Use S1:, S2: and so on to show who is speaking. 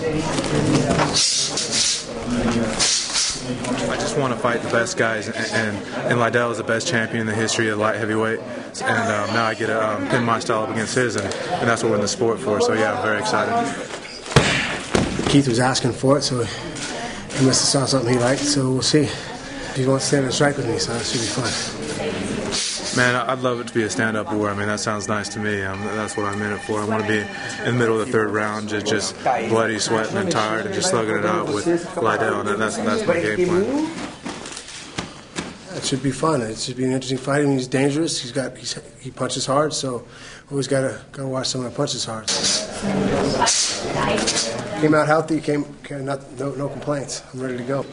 S1: I just want to fight the best guys, and, and, and Liddell is the best champion in the history of light heavyweight. And um, now I get to um, pin my style up against his, and, and that's what we're in the sport for. So yeah, I'm very excited.
S2: Keith was asking for it, so he must have saw something he liked. So we'll see. He wants to stand and strike with me, so that should be fun.
S1: Man, I'd love it to be a stand-up war. I mean, that sounds nice to me. Um, that's what I'm in it for. I want to be in the middle of the third round, just, just bloody, sweating, and tired, and just slugging it out with Liddell. And that's that's my game plan.
S2: It should be fun. It should be an interesting fight. I mean, he's dangerous. He's got he's, he punches hard, so always got to got to watch someone that punches hard. Came out healthy. Came, came not, no no complaints. I'm ready to go.